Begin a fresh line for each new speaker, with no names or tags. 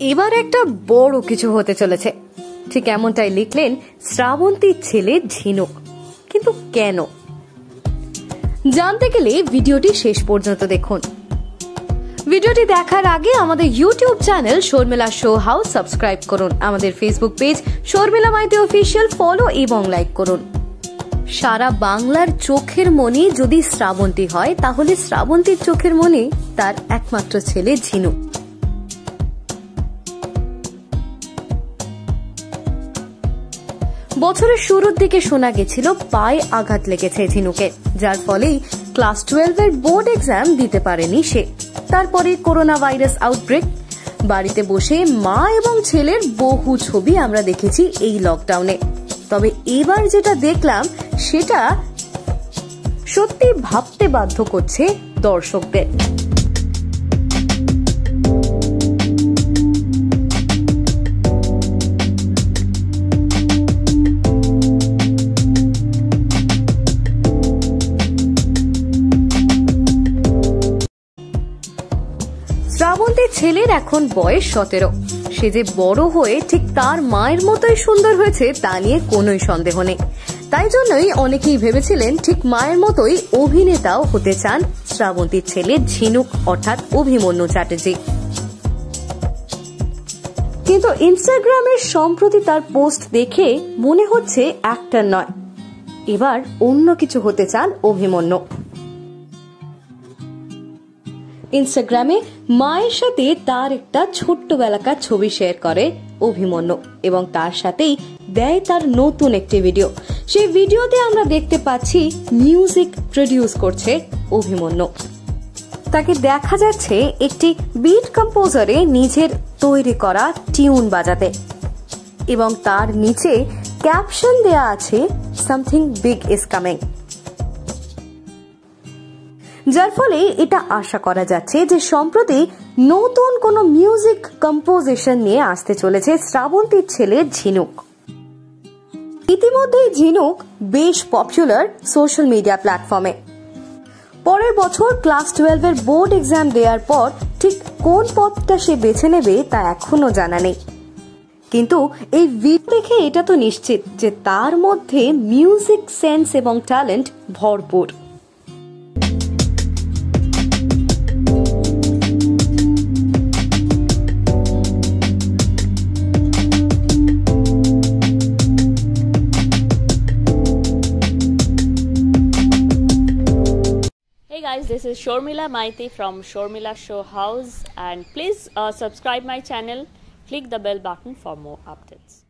এবার একটা বড় কিছু হতে চলেছে। ঠিক এমনটাই লিখলেন শ্রাবন্তীর ছেলে ঝিনুক। কিন্তু কেন? জানতে গেলে ভিডিওটি শেষ পর্যন্ত দেখুন। ভিডিওটি দেখার আগে আমাদের YouTube channel Sharmila show house subscribe করুন। আমাদের Facebook page Sharmila Maiti official follow এবং লাইক করুন। সারা বাংলার চোখের মনি যদি শ্রাবন্তী হয়, তাহলে শ্রাবন্তীর চোখের মনি তার একমাত্র ছেলে ঝিনু বছরের শুরুর দিকে শোনা গেছিল পায়ে আঘাত লেগেছে ঝিনুকে, যার ফলেই ক্লাস টুয়েলভের বোর্ড এক্সাম দিতে পারেনি সে। তারপরে করোনা ভাইরাস আউটব্রেক। বাড়িতে বসে মা এবং ছেলের বহু ছবি আমরা দেখেছি এই লকডাউনে। তবে এবার যেটা দেখলাম, সেটা সত্যি ভাবতে বাধ্য করছে দর্শকদের। শ্রাবন্তীর ছেলের এখন বয়স সতেরো। সে যে বড় হয়ে ঠিক তার মায়ের মতোই সুন্দর হয়েছে তা নিয়ে কোনোই সন্দেহ নেই। তাই জন্যই অনেকেই ভেবেছিলেন ঠিক মায়ের মতোই অভিনেতাও হতে চান শ্রাবন্তীর ছেলে ঝিনুক, অর্থাৎ অভিমন্যু চ্যাটার্জি। কিন্তু ইনস্টাগ্রামের সম্প্রতি তার পোস্ট দেখে মনে হচ্ছে অ্যাক্টর নয়। এবার অন্য কিছু হতে চান অভিমন্যু। ইনস্টাগ্রামে মায়ের সাথে তার একটা ছোট্টবেলাকার ছবি শেয়ার করে অভিমন্যু এবং তার সাথেই দেয় তার নতুন একটি ভিডিও। সেই ভিডিওতে আমরা দেখতে পাচ্ছি মিউজিক প্রডিউস করছে অভিমন্যু। তাকে দেখা যাচ্ছে একটি বিট কম্পোজারে নিজের তৈরি করা টিউন বাজাতে এবং তার নিচে ক্যাপশন দেয়া আছে সামথিং বিগ ইজ কামিং যার ফলে এটা আশা করা যাচ্ছে যে সম্প্রতি নতুন কোন মিউজিক কম্পোজিশন নিয়ে আসতে চলেছে শ্রাবন্তীর ছেলে ঝিনুক। ইতিমধ্যেই ঝিনুক বেশ পপুলার সোশ্যাল মিডিয়া প্ল্যাটফর্মে পরের বছর ক্লাস টুয়েলভের বোর্ড এক্সাম দেওয়ার পর ঠিক কোন পথটা সে বেছে নেবে তা এখনও জানা নেই। কিন্তু এই ভিডিও দেখে এটা তো নিশ্চিত যে তার মধ্যে মিউজিক সেন্স এবং ট্যালেন্ট ভরপুর।
Guys, this is Shormila Maiti from Shormila Show House and please uh, subscribe my channel, click the bell button for more updates.